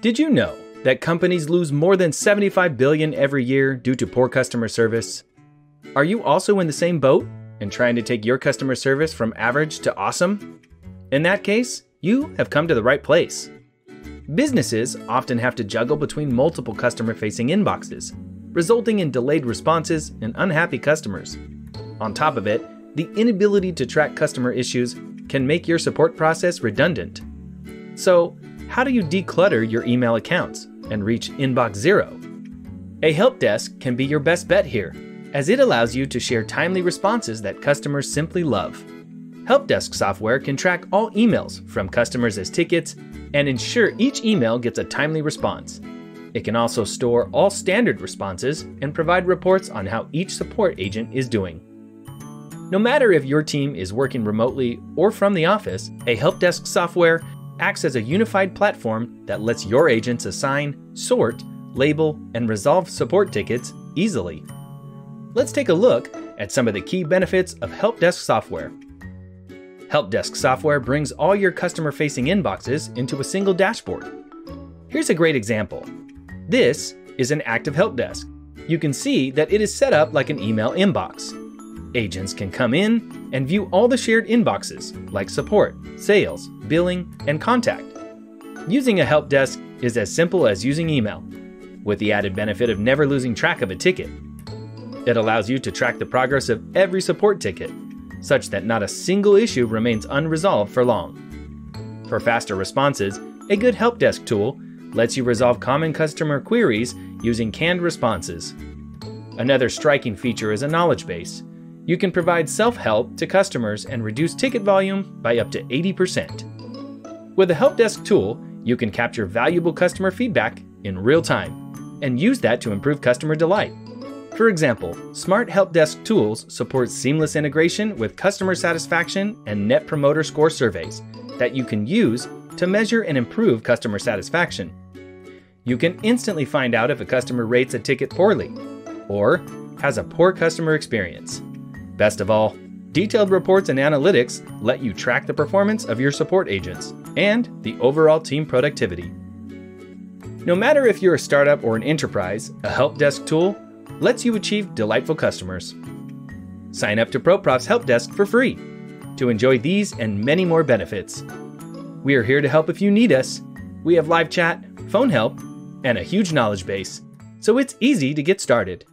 Did you know that companies lose more than 75 billion every year due to poor customer service? Are you also in the same boat and trying to take your customer service from average to awesome? In that case, you have come to the right place. Businesses often have to juggle between multiple customer facing inboxes, resulting in delayed responses and unhappy customers. On top of it, the inability to track customer issues can make your support process redundant. So, how do you declutter your email accounts and reach inbox zero? A help desk can be your best bet here, as it allows you to share timely responses that customers simply love. Help desk software can track all emails from customers as tickets and ensure each email gets a timely response. It can also store all standard responses and provide reports on how each support agent is doing. No matter if your team is working remotely or from the office, a help desk software acts as a unified platform that lets your agents assign, sort, label, and resolve support tickets easily. Let's take a look at some of the key benefits of Help Desk software. Help Desk software brings all your customer facing inboxes into a single dashboard. Here's a great example. This is an active help desk. You can see that it is set up like an email inbox. Agents can come in and view all the shared inboxes like support, sales, billing, and contact. Using a help desk is as simple as using email, with the added benefit of never losing track of a ticket. It allows you to track the progress of every support ticket, such that not a single issue remains unresolved for long. For faster responses, a good help desk tool lets you resolve common customer queries using canned responses. Another striking feature is a knowledge base you can provide self help to customers and reduce ticket volume by up to 80%. With a help desk tool, you can capture valuable customer feedback in real time and use that to improve customer delight. For example, Smart Help Desk tools support seamless integration with customer satisfaction and Net Promoter Score surveys that you can use to measure and improve customer satisfaction. You can instantly find out if a customer rates a ticket poorly or has a poor customer experience. Best of all, detailed reports and analytics let you track the performance of your support agents and the overall team productivity. No matter if you're a startup or an enterprise, a help desk tool lets you achieve delightful customers. Sign up to ProProfs help desk for free to enjoy these and many more benefits. We are here to help if you need us. We have live chat, phone help, and a huge knowledge base, so it's easy to get started.